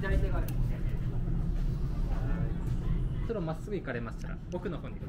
左手がある。ちょっとまっすぐ行かれましたら奥の方に行く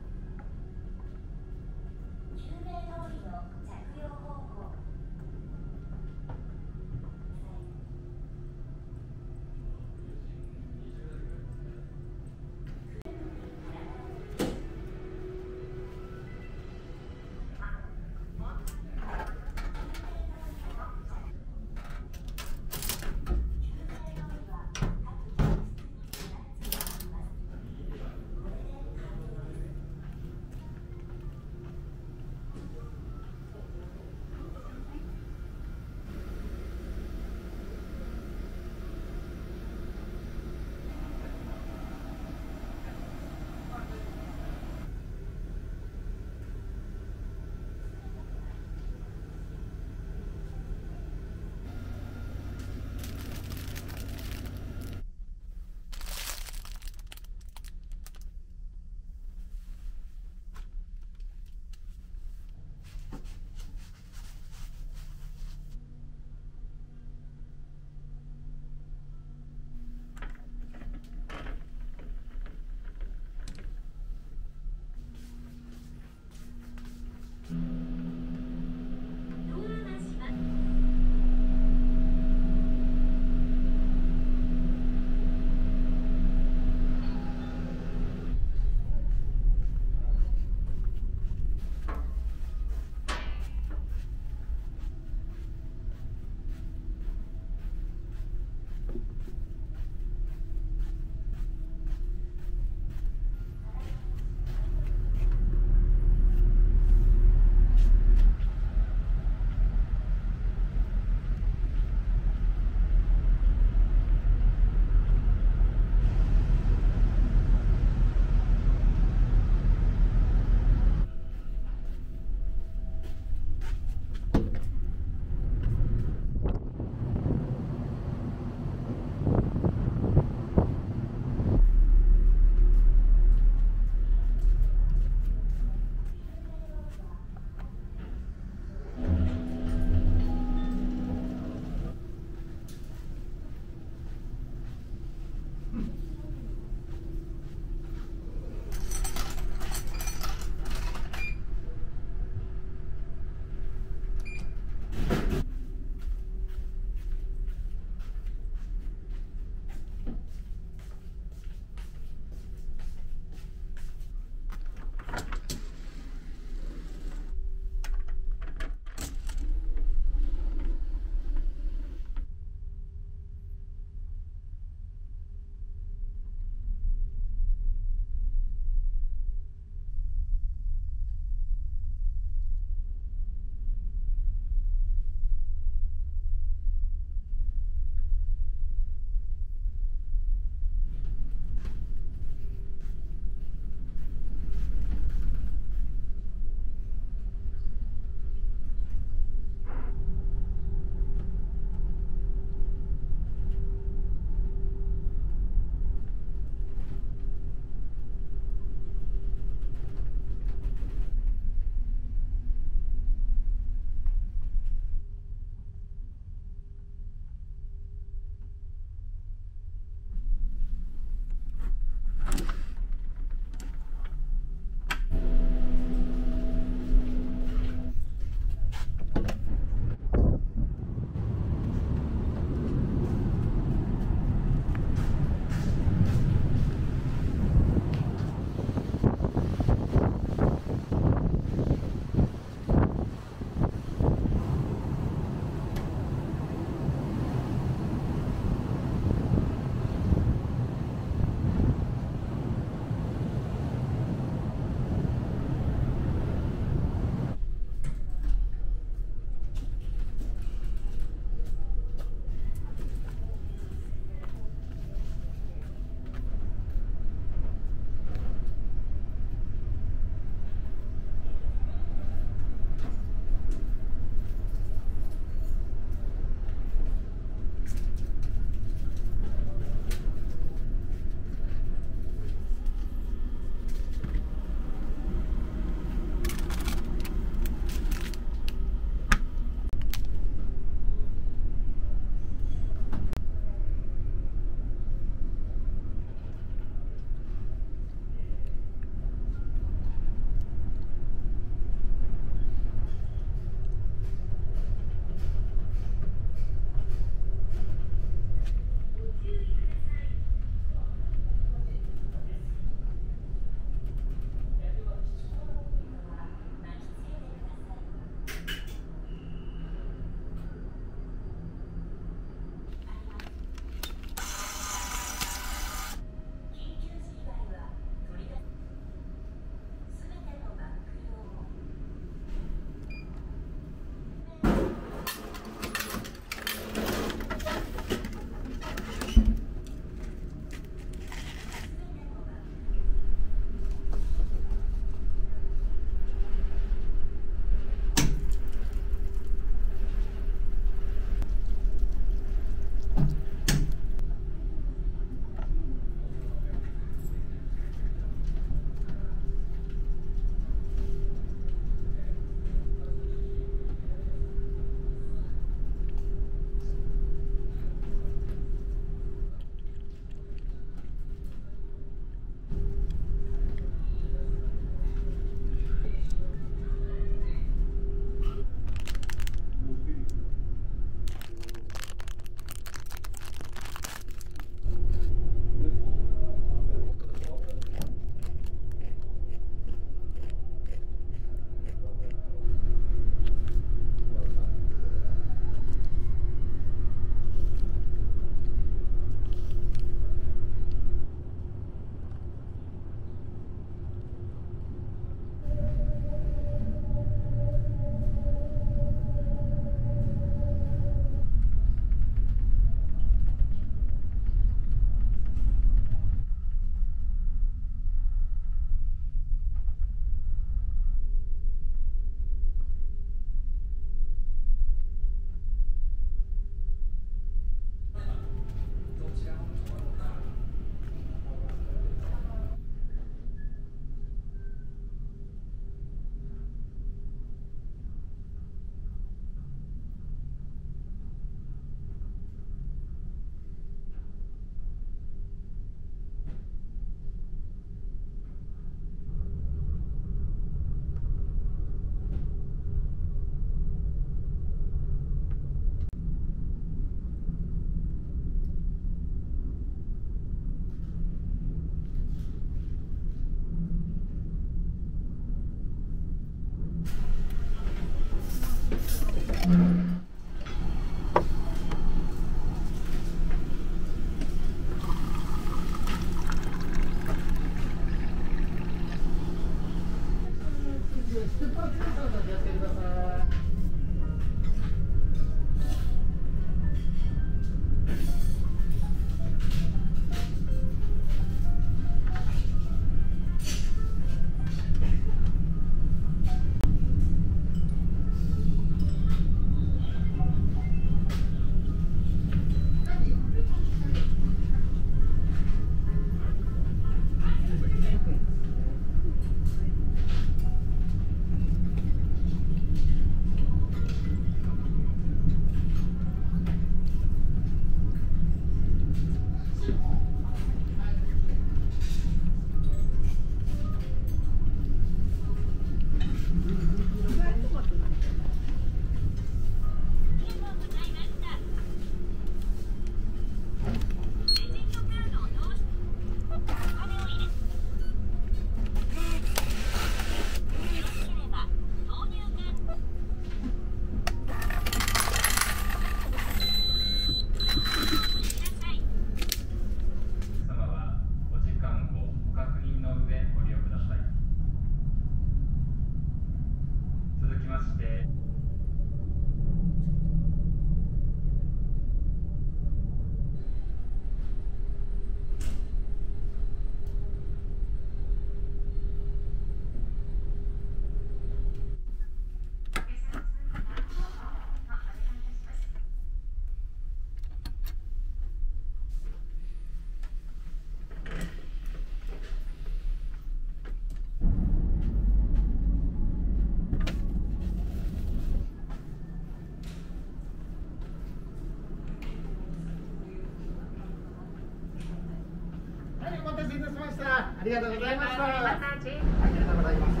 いたしました。ありがとうございました。ありがとうございます。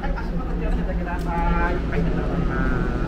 はい足元気をつけてください。はいありがとうございます